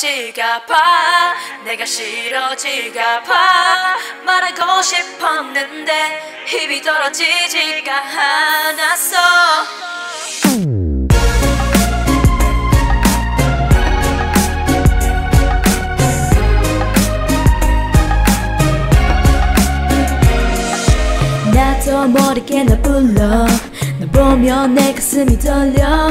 멀어질까봐 내가 싫어질까봐 말하고 싶었는데 입이 떨어지지가 않았어. 나도 모르게 널 불러 널 보면 내 가슴이 떨려.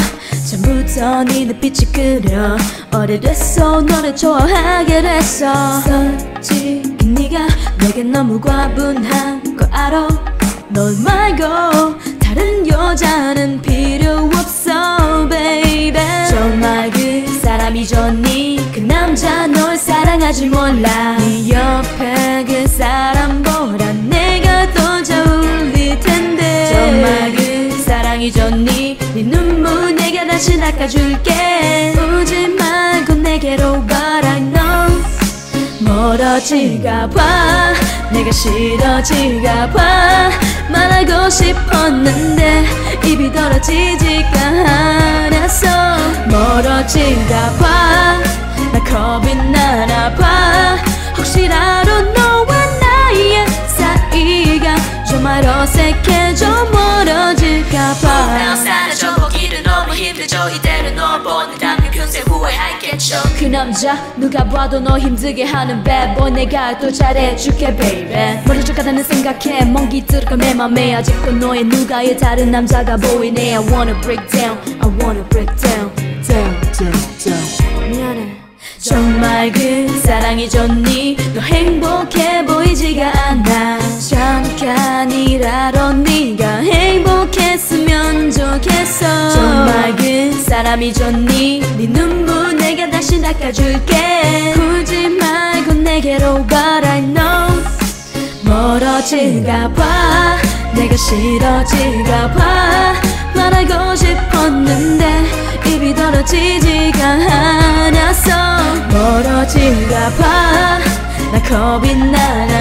처음부터 네 눈빛이 그려. 오래됐어. 너를 좋아하게 됐어. 솔직히 네가 내게 너무 과분한 거 알아? 널 말고 다른 여자는 필요 없어 baby. 정말 그 사람이죠 네그 남자 널 사랑하지 몰라 네, 네 눈물 내가 다시 낚아줄게. 오지 말고 내게로 But I know 멀어질까 봐. 내가 싫어질까 봐. 말하고 싶었는데 입이 떨어지지가 않았어. 멀어질까 봐. 나 겁이 나나 봐. 혹시라도 너와 나의 사이가 정말 어색해져 힘들죠 이대로 너 보내다면 평생 후회하겠죠. 그 남자 누가 봐도 너 힘들게 하는 bad boy 내가 또 잘해줄게 baby. 머리 쫓아다는 생각해. 먼기 들어가 내 맘에. 아직도 너의 누가의 다른 남자가 보이네. I wanna break down. I wanna break down. Down 미안해. 정말 그 사랑이죠 니너 행복해 보이지가 않아. 잠깐이라도 네가 행복했으면 좋겠어. 정말 그 사람이죠 니, 네 눈물 내가 다시 닦아줄게. 울지 말고 내게로 But I know. 멀어질까 봐. 내가 싫어질까 봐. 말하고 싶었는데 입이 떨어지지가 않았어. 멀어질까 봐. 나 겁이 나나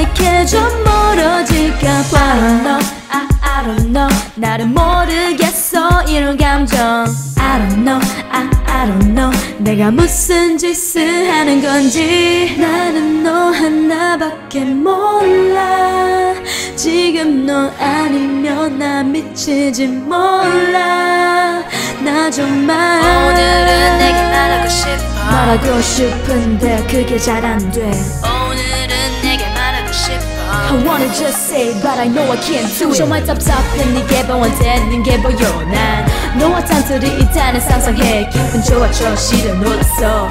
정말 어색해져 멀어질까봐. I don't know, I, I don't know. 나를 모르겠어 이런 감정. I don't know, I, I don't know. 내가 무슨 짓을 하는 건지. 나는 너 하나밖에 몰라. 지금 너 아니면 나 미치지 몰라. 나 정말 오늘은 내게 말하고 싶어. 말하고 싶은데 그게 잘 안돼 I wanna just say but I know I can't do it. 정말 답답해 네게 번되는 게 보여 난. 너와 단둘이 있다는 상상해. 기분 좋아져 실은 놀랐어.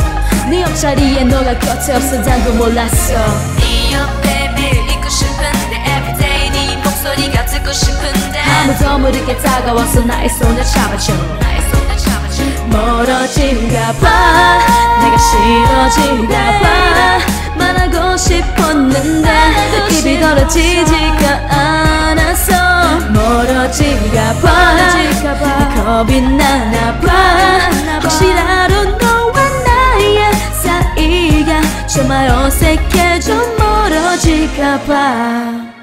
네 옆자리에 너가 곁에 없어 단도 몰랐어. 네 옆에 매일 있고 싶은데 everyday 네 목소리가 듣고 싶은데. 아무도 모르게 다가와서 나의 손을 잡아줘. 잡아줘. 멀어질까봐. 내가 싫어질까봐. 말하고 싶었는데 입이 떨어지지가 않았어 멀어질까봐. 나 겁이 나나 봐. 혹시라도 너와 나의 사이가 정말 어색해져 멀어질까 봐